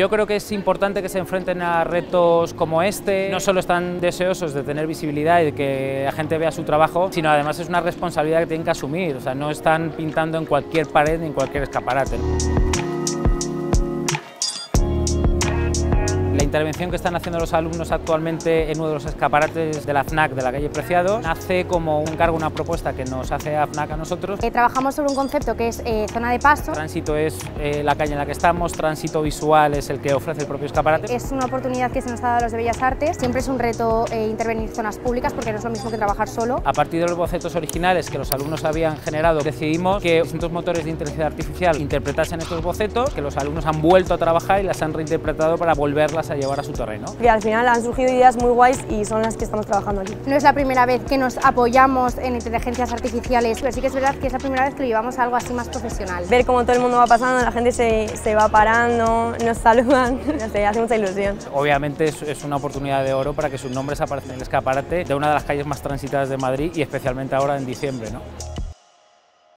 Yo creo que es importante que se enfrenten a retos como este. No solo están deseosos de tener visibilidad y de que la gente vea su trabajo, sino además es una responsabilidad que tienen que asumir. O sea, no están pintando en cualquier pared ni en cualquier escaparate. La intervención que están haciendo los alumnos actualmente en uno de los escaparates de la FNAC de la calle Preciado nace como un cargo, una propuesta que nos hace a FNAC a nosotros. Eh, trabajamos sobre un concepto que es eh, zona de paso. Tránsito es eh, la calle en la que estamos, tránsito visual es el que ofrece el propio escaparate. Es una oportunidad que se nos ha dado a los de Bellas Artes. Siempre es un reto intervenir zonas públicas porque no es lo mismo que trabajar solo. A partir de los bocetos originales que los alumnos habían generado, decidimos que distintos motores de inteligencia artificial interpretasen estos bocetos, que los alumnos han vuelto a trabajar y las han reinterpretado para volverlas a llevar a su terreno. Y al final han surgido ideas muy guays y son las que estamos trabajando aquí. No es la primera vez que nos apoyamos en inteligencias artificiales, pero sí que es verdad que es la primera vez que lo llevamos a algo así más profesional. Ver cómo todo el mundo va pasando, la gente se, se va parando, nos saludan, no sé, hace mucha ilusión. Obviamente es, es una oportunidad de oro para que sus nombres aparezcan en el escaparate de una de las calles más transitadas de Madrid y especialmente ahora en diciembre. ¿no?